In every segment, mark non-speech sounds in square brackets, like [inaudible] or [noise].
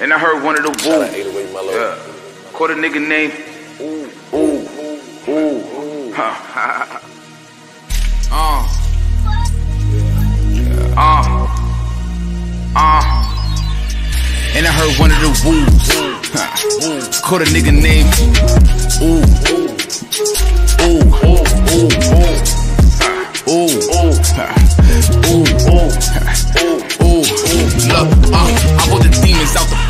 And I heard one of the Shout out Woos. 808 Mellow. Yeah. Caught a nigga named Ooh, Ooh, Ooh. Huh. [laughs] uh. Uh. Uh. And I heard one of the Woos. Huh. [laughs] Caught a nigga named Ooh, Ooh, Ooh, Ooh, Ooh.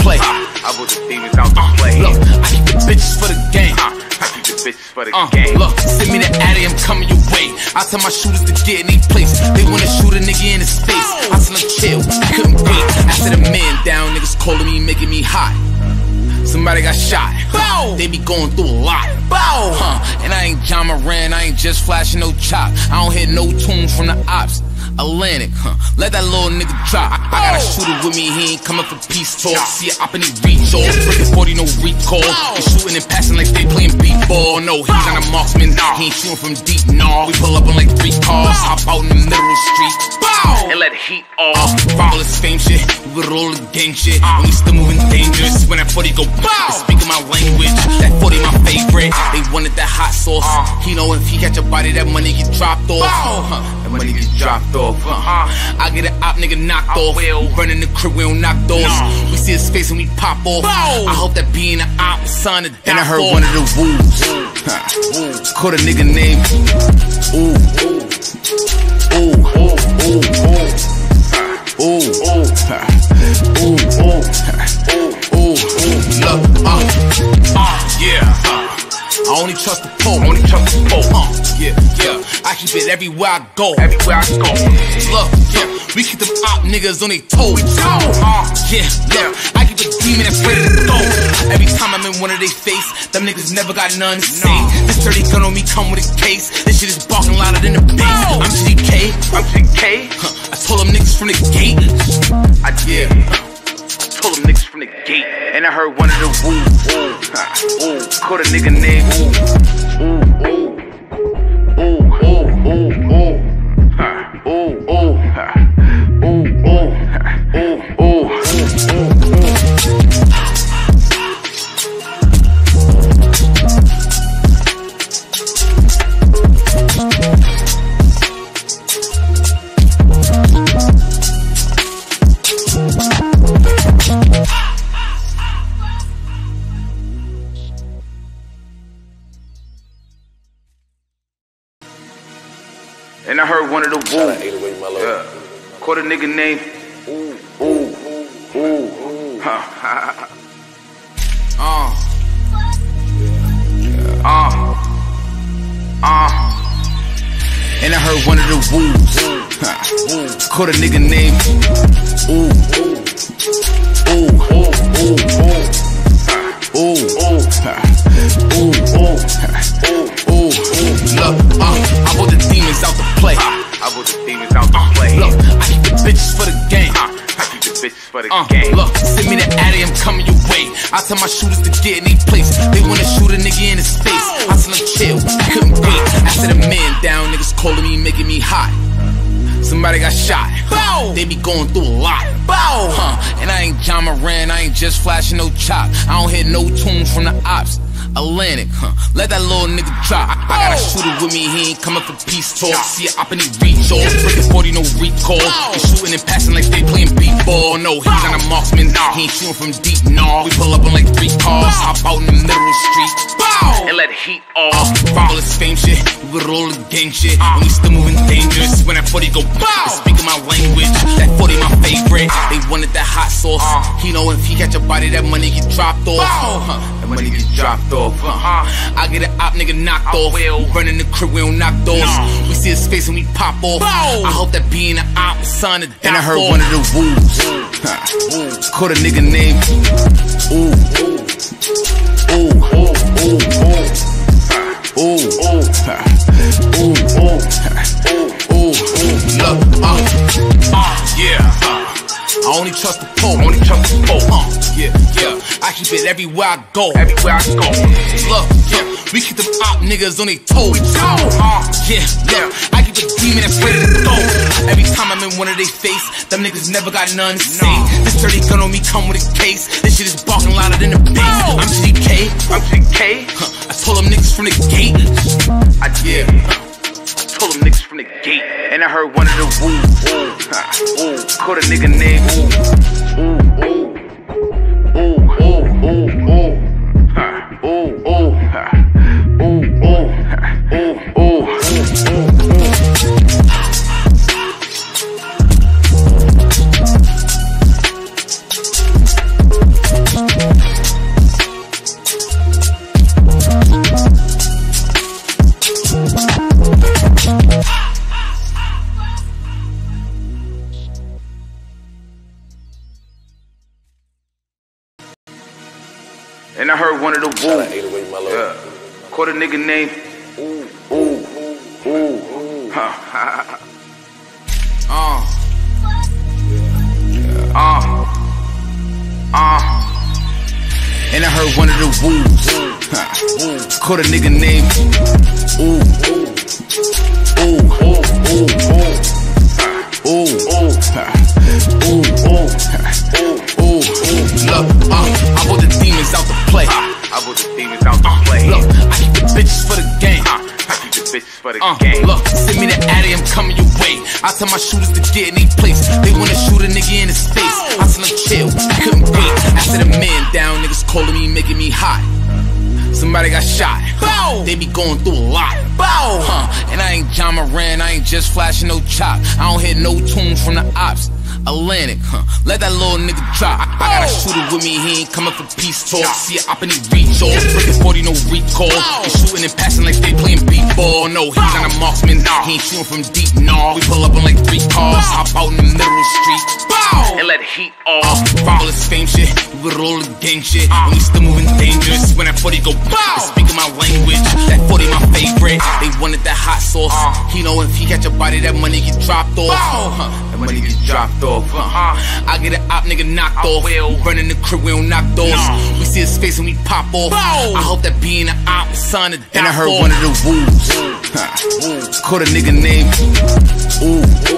Play. I brought the demons out to play. Look, I keep the bitches for the game. I keep the bitches for the Uh, game. look, send me the addy, I'm coming your way. I tell my shooters to get in they place. They wanna shoot a nigga in his face. I tell them chill, I couldn't wait. After the man down, niggas calling me, making me hot. Somebody got shot. Bow. They be going through a lot. Bow. Huh. And I ain't Ja Morant, I ain't just flashing no chop. I don't hear no tunes from the ops. Atlantic, huh? Let that little nigga drop. I, I got a shooter with me, he ain't coming for peace talk. See it up in the reach off. Breaking 40, no recall. They shooting and passing like they playing beat ball. No, he's not a marksman. nah. He ain't shooting from deep, nah. We pull up on like three cars. Hop out in the middle of the street. Bow. And let heat Uh, off. all this fame shit, we with all the gang shit. And we still moving dangerous. When that 40 go bow, speaking my language. That 40 my favorite. They wanted that hot sauce. He know if he catch a body, that money get dropped off. Huh, that money get dropped off. Huh. I get it out, nigga knocked off. We running the crib, we don't knock doors. We see his face and we pop off. I hope that being an op is son of And I heard one of the Woos. Huh. Caught a nigga named Ooh, ooh, ooh, ooh, ooh, ooh, ooh, huh. ooh, ooh, huh. ooh, ooh. Look, uh, uh, yeah. Uh, I only trust the pole. Only trust the pole. Uh, yeah, yeah. I keep it everywhere I go. Everywhere I go. Look, yeah, we keep them op niggas on their toes. Uh, yeah, yeah. I keep a demon that's ready to go. Every time I'm in one of their face, them niggas never got none to say. This dirty gun on me come with a case. This shit is barking louder than the bass. I'm CK. I'm CK. Huh, I told them niggas from the gate. I did. Told them niggas from the gate. And I heard one of the Woos. Huh. Ooh. Caught a nigga named Ooh. Ooh. Nigga named Ooh. Ooh. Ooh. Huh. Uh, Uh. Uh. And I heard one of the Woos. Huh. Caught a nigga named Ooh. Ooh. Ooh. Ooh. Ooh. Ooh. Huh. Ooh. Ooh. Huh. Ooh. Ooh. look, uh, I brought the demons out to play. I brought the demons out to play. Look, the bitches for the game. I keep the bitches for the Uh, game. look, send me the addy, I'm coming your way. I tell my shooters to get in they place. They wanna shoot a nigga in his face. I tell them chill, I couldn't wait. After the man down, niggas calling me, making me hot. Somebody got shot. Bow. They be going through a lot. Bow. Huh. And I ain't Ja Morant, I ain't just flashing no chop. I don't hear no tunes from the ops. Atlantic, huh? Let that little nigga drop. I, I got a shooter with me, he ain't coming for peace talk. See it up in the reach off. Breaking 40, no recall. They shooting and passing like they playing beat ball. No, he's not a marksman. He ain't shooting from deep, nah. We pull up on like three cars. Hop out in the middle of the street. And let heat Uh, off. all this fame shit, we all the gang shit. And we still moving dangerous. When that 40 go bow, speaking my language. That 40 my favorite. They wanted that hot sauce. He know if he catch a body, that money get dropped off. That money get dropped off. Uh, I get it out, nigga knocked off. We running the crib, we don't knock doors. We see his face and we pop off. I hope that being an op is son of And I heard one of the Woos. Caught a nigga named Ooh. Ooh. Keep it everywhere I go. Everywhere I go. Look, yeah. We keep them op niggas on their toes. Uh, yeah, yeah. I keep a demon that's ready to go. Every time I'm in one of their face, them niggas never got none to say. This dirty gun on me come with a case. This shit is barking louder than the bass. I'm CK. I'm CK. Huh, I told them niggas from the gate. I yeah. Told them niggas from the gate. And I heard one of the woo. Ooh, ooh. Caught a nigga name. Ooh, ooh. Name. Ooh, ooh, ooh. Huh. uh. Uh. Uh. And I heard one of the woos. Caught a nigga name. Ooh. Ooh. Ooh. Ooh. Ooh. Ooh. Ooh. Ooh. Ooh. Ooh. Look, uh, I brought the demons out to play. I brought the demons out to play. Look, the bitches for the game. I keep the bitches for the Uh, game. Look, send me the addy, I'm coming your way. I tell my shooters to get in their place. They wanna shoot a nigga in his face. I tell them chill, I couldn't wait. After the man down, niggas calling me, making me hot. Somebody got shot. Bow. They be going through a lot. Bow. Huh. And I ain't Ja Morant, I ain't just flashing no chop. I don't hear no tunes from the ops. Atlantic, huh? Let that little nigga drop. I, I got a shooter with me, he ain't coming for peace talk. See a op and he reach off. Breaking 40, no recall. They shooting and passing like they playing beat ball. No, he's not a marksman. nah. He ain't shooting from deep, no. We pull up on like three cars. Hop out in the middle of the street. Bow. And let heat off. Uh, all this fame shit. We with all the gang shit. And we still moving dangerous. When that 40 go bow. Speaking my language. That 40 my favorite. They wanted that hot sauce. He know if he catch a body, that money get dropped off. Huh, That money gets dropped off. Uh, I get an op nigga knocked off. We running the crib, we don't knock doors. We see his face and we pop off. I hope that being an op is son of And I heard one of the woos. Huh. Caught a nigga name. Ooh. Ooh.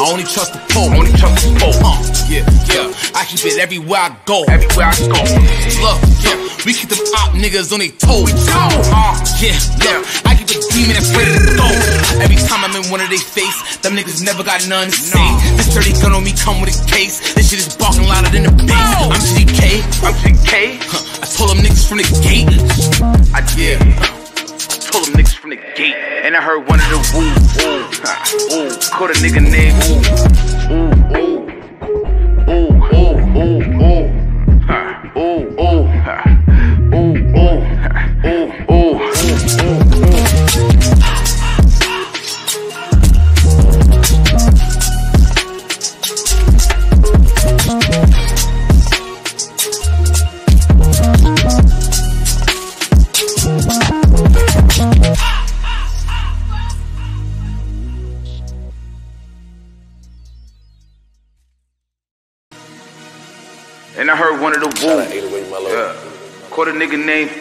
I only trust the pole. I only trust the pole. Uh, yeah, yeah. I keep it everywhere I go. Everywhere I go. Look, yeah. We keep them op niggas on their toes. Uh, yeah, yeah. I keep a demon that's ready to go. Every time I'm in one of their face, them niggas never got none to say. This dirty gun on me come with a case. This shit is barking louder than the bass. I'm CK. I'm CK. Huh, I told them niggas from the gate. I yeah. Told them niggas from the gate. And I heard one of the woo. Ooh, ooh. Caught a nigga name. Ooh, ooh, ooh. Ooh, ooh, ooh, ooh. Huh, ooh, ooh, huh. Ooh, ooh, huh. ooh, ooh, name.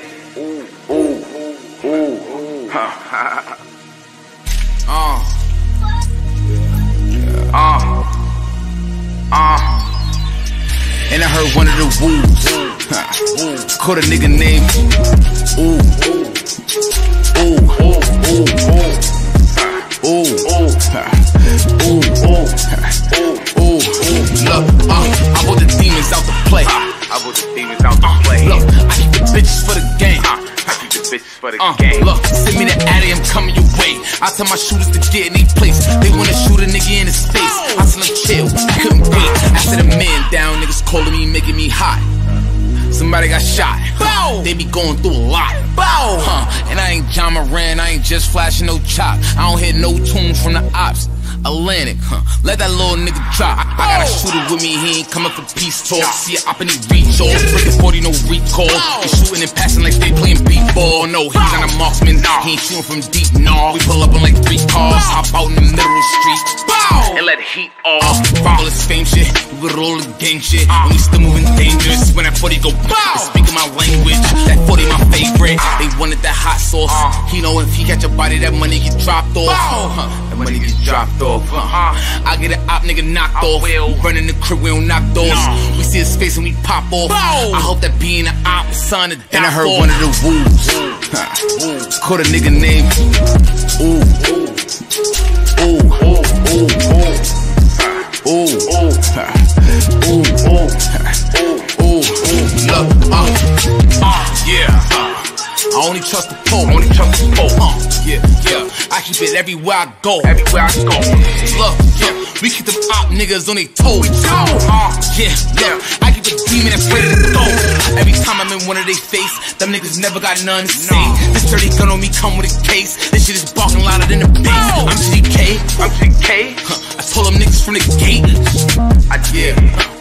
I'm coming your way. I tell my shooters to get in their place. They wanna shoot a nigga in his face. I tell them chill, couldn't wait. After the man down, niggas calling me, making me hot. Somebody got shot. Bow. They be going through a lot. Bow. Huh. And I ain't Ja Morant, I ain't just flashing no chop. I don't hear no tunes from the ops. Atlantic, huh? Let that little nigga drop. I, I got a shooter with me, he ain't coming for peace talk. See it up in he reach off. Freaking 40, no recall. He shooting and passing like they playing beat ball. No, he's not a marksman. He ain't shooting from deep, nah. We pull up on like three cars. Hop out in the middle of the street. Bow! And let the heat off. Follow this fame shit. We roll all the gang shit. When we still moving dangerous. When that 40 go bow. Speaking my language. That 40 my favorite. They wanted that hot sauce. He know if he catch a body, that money get dropped off. Huh, money gets dropped off. Uh-huh. I get an op nigga knocked I off. Will. Running the crib, we don't knock doors. No. We see his face and we pop off. Boom. I hope that being an op is sign of And I heard off. one of the Woos. Huh. Caught a nigga name. Ooh. Ooh. Ooh. Ooh. Ooh. Ooh. Huh. Ooh. Ooh. Ooh. Ooh. Ooh. Look. Uh. Uh. Yeah. I only trust the pole, I only trust the pole, uh, yeah, yeah. I keep it everywhere I go, everywhere I go. Look, yeah, we keep them op niggas on their toes, uh, yeah, look, I keep a demon that's ready to go. Every time I'm in one of their face, them niggas never got none to say. This dirty gun on me come with a case. This shit is barking louder than the bass. I'm CK, I'm CK. Huh, I told them niggas from the gate. I yeah.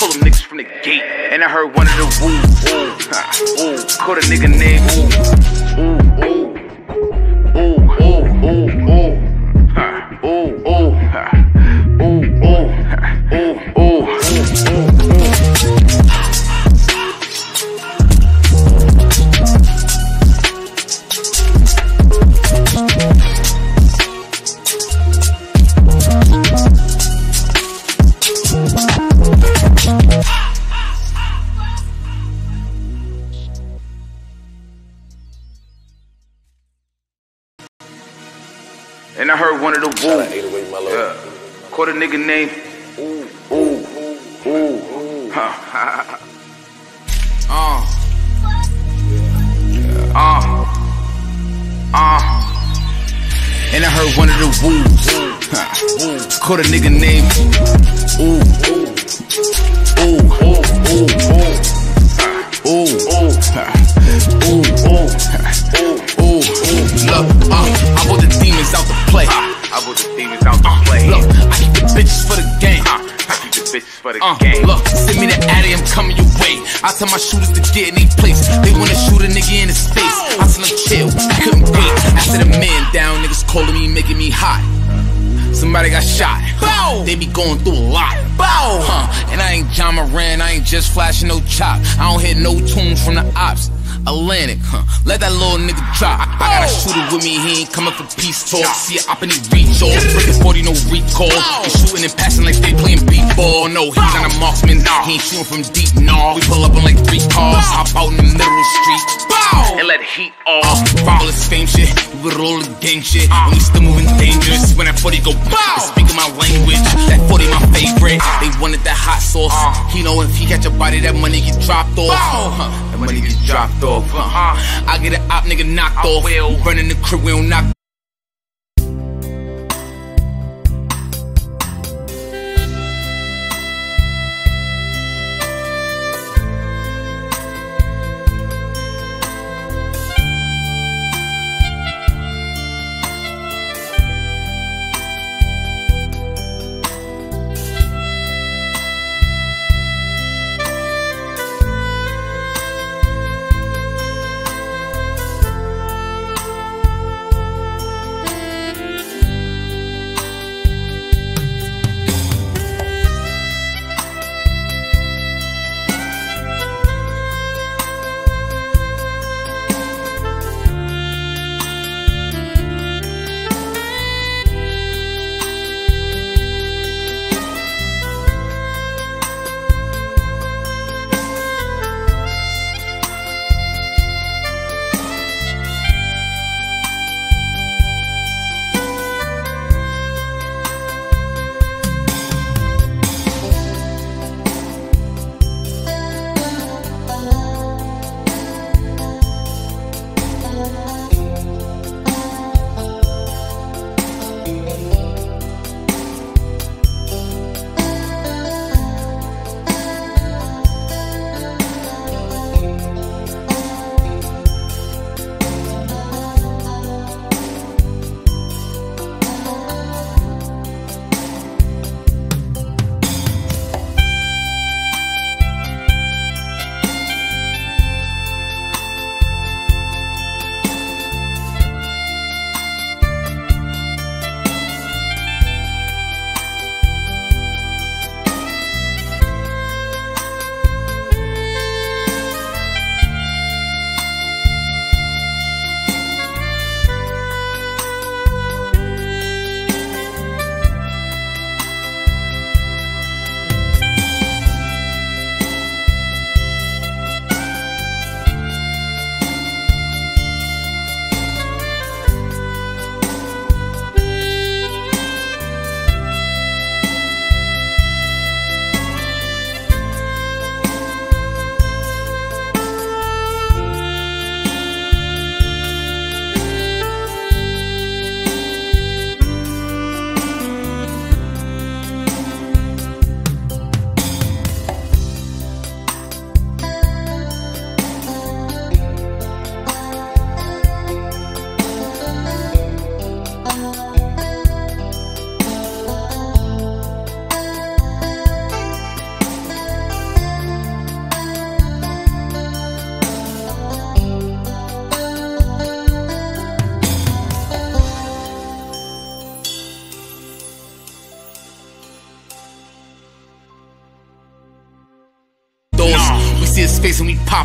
Told them niggas from the gate. And I heard one of the wolves. [laughs] Ooh. Ooh. Caught a nigga named Ooh. Ooh. Ooh. Ooh. Ooh. Ooh. Huh. [laughs] Ooh. Ooh. Huh. [laughs] Ooh. Ooh. Huh. Ooh. Ooh. Nigga named Ooh. Ooh. Ooh. Huh. Uh, Uh. Uh. And I heard one of the. Huh. Caught a nigga named Ooh. Ooh. Ooh. Ooh. Ooh. Ooh. Ooh. Ooh. Huh. Ooh. look, uh, I brought the demons out to play. I put the demons out to play. Look, the bitches for the game. I keep the bitches for the Uh, game. look, send me the addy, I'm coming your way. I tell my shooters to get in their place. They wanna shoot a nigga in his face. I tell them chill, couldn't wait. After the man down, niggas calling me, making me hot. Somebody got shot. Bow. They be going through a lot. Bow. Huh. And I ain't Ja Morant, I ain't just flashing no chop. I don't hear no tunes from the ops. Atlantic, huh? Let that little nigga drop. I, I got a shooter with me, he ain't coming for peace talk. See it up and he reach off. Freaking 40, no recall. He shooting and passing like they playing beat ball. No, he's not a marksman. nah. He ain't shooting from deep, nah. We pull up on like three cars. Hop out in the middle of the street. Bow! And let heat off. Follow this fame shit. We roll the gang shit. When we still moving dangerous. When that 40 go bow. Speaking my language. That 40 my favorite. They wanted that hot sauce. He know if he catch a body, that money get dropped off. Huh, money get dropped off. Uh-huh. I get an op nigga knocked off. Running the crib, we don't knock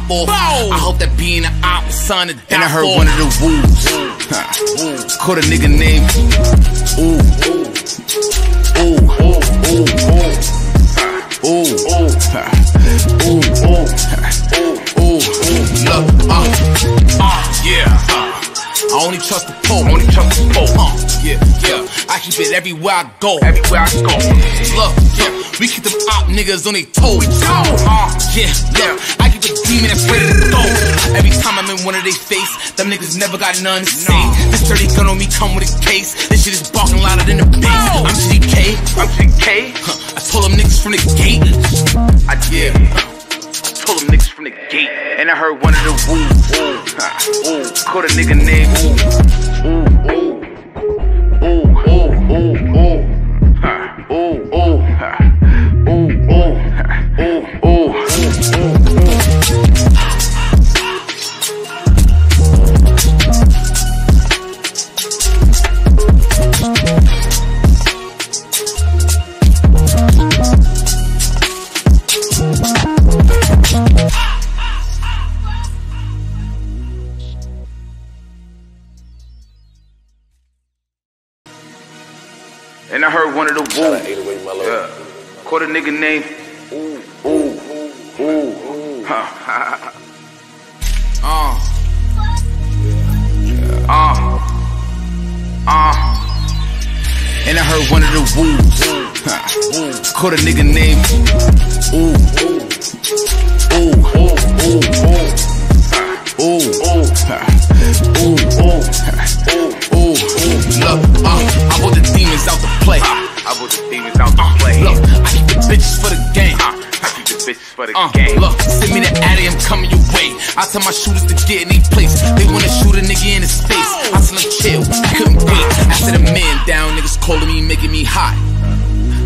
off. I hope that being an op is son of And I heard one of the Woos. Huh. [laughs] Caught a nigga named Ooh. Ooh. I only trust the pole. Only trust the pole. Uh, yeah, yeah. I keep it everywhere I go. Everywhere I go. Look, yeah. We keep them op niggas on their toes. Uh, yeah, look. I keep a demon that's ready to go. Every time I'm in one of their face, them niggas never got none to say. This dirty gun on me come with a case. This shit is barking louder than the bass. I'm CK. I'm CK. Huh, I told them niggas from the gate. I yeah. Told them niggas from the gate. And I heard one of the Woos. Huh. Ooh. Caught a nigga named Ooh. Ooh. Ooh. Ooh. Ooh. Ooh. Huh. Ooh. Ooh. Huh. Ooh. Ooh. Huh. Ooh. Ooh. And I nigga named for the Uh, game. look, send me the addy, I'm coming your way. I tell my shooters to get in their place. They wanna shoot a nigga in his face. I tell them chill, I couldn't wait. After the man down, niggas calling me, making me hot.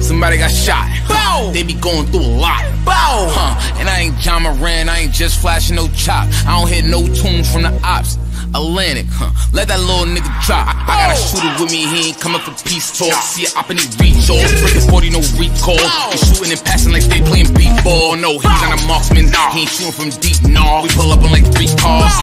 Somebody got shot. Bow. They be going through a lot. Bow. Huh. And I ain't Ja Morant, I ain't just flashing no chop. I don't hear no tunes from the ops. Atlantic, huh? Let that little nigga drop. I, I got a shooter with me, he ain't coming for peace talk. See a op and he reach. Freaking 40, no recall. Oh. He shooting and passing like they playing beat ball. No, he's not a marksman. He ain't shooting from deep, nah. We pull up on like three cars.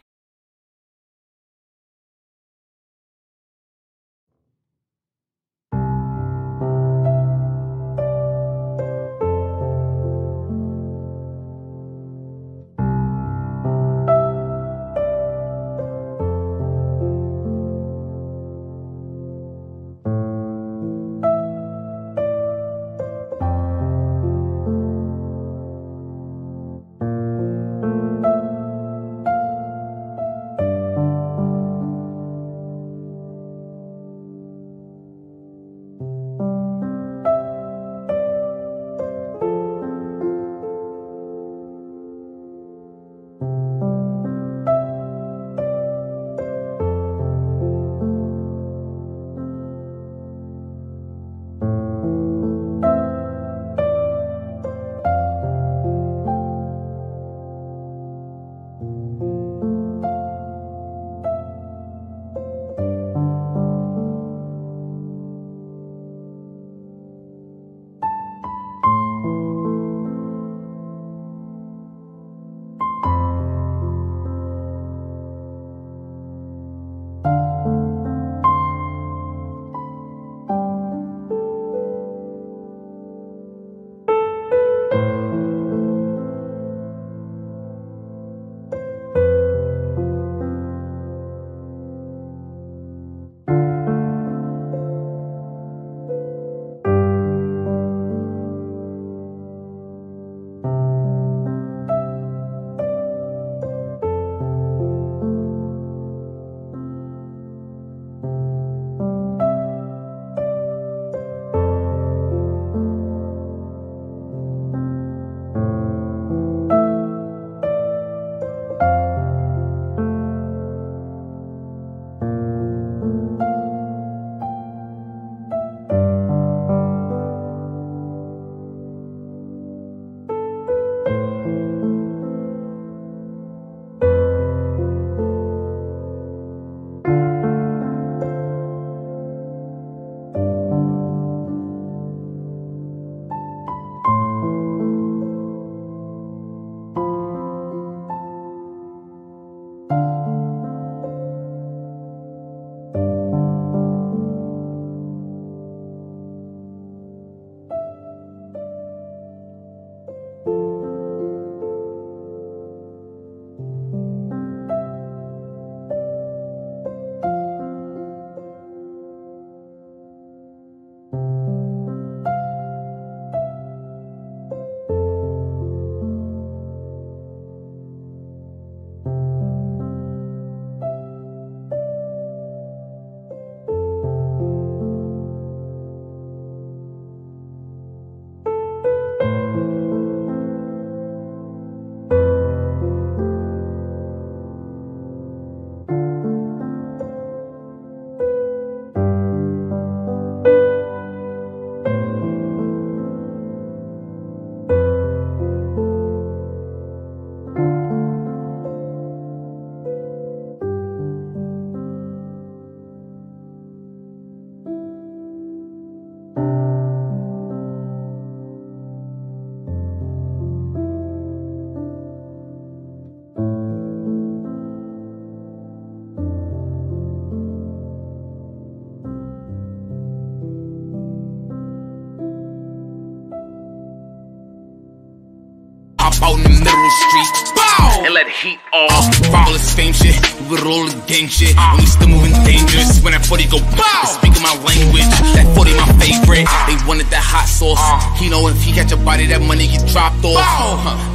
The street. Bow! And let heat off. Uh, all this fame shit, we all the gang shit. Uh, and we still moving dangerous. When that 40 go bow! Speaking my language, that 40 my favorite. Uh, they wanted that hot sauce. Uh, he know if he catch a body, that money get dropped off.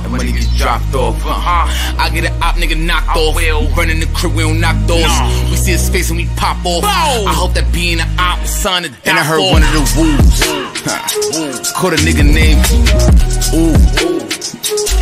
That money get dropped off. Huh. I get an op nigga knocked off. We running the crib, we don't knock doors. We see his face and we pop off. I hope that being an op son of And I heard one of the Woos. Caught a nigga named. Ooh.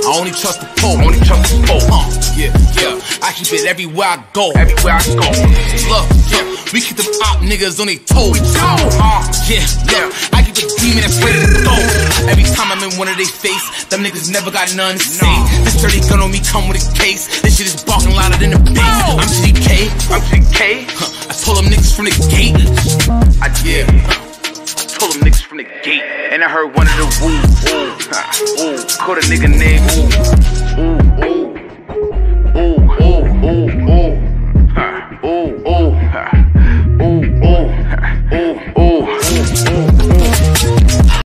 I only trust the pole, I only trust the pole, uh, yeah, yeah. I keep it everywhere I go, everywhere I go. Look, yeah, we keep them op niggas on their toes, uh, yeah, look, I keep a demon that's ready to go. Every time I'm in one of their face, them niggas never got none to say. This dirty gun on me come with a case. This shit is barking louder than the bass. I'm CK, I'm CK. Huh, I told them niggas from the gate. I did. Pull them niggas from the gate. And I heard one of the woo, ooh, [laughs] huh, ooh. Caught a nigga name, ooh, ooh, ooh. Ooh, ooh, ooh, ooh. [laughs] ooh, ooh, [laughs] ooh, ooh, Ooh, ooh, ooh, ooh, ooh.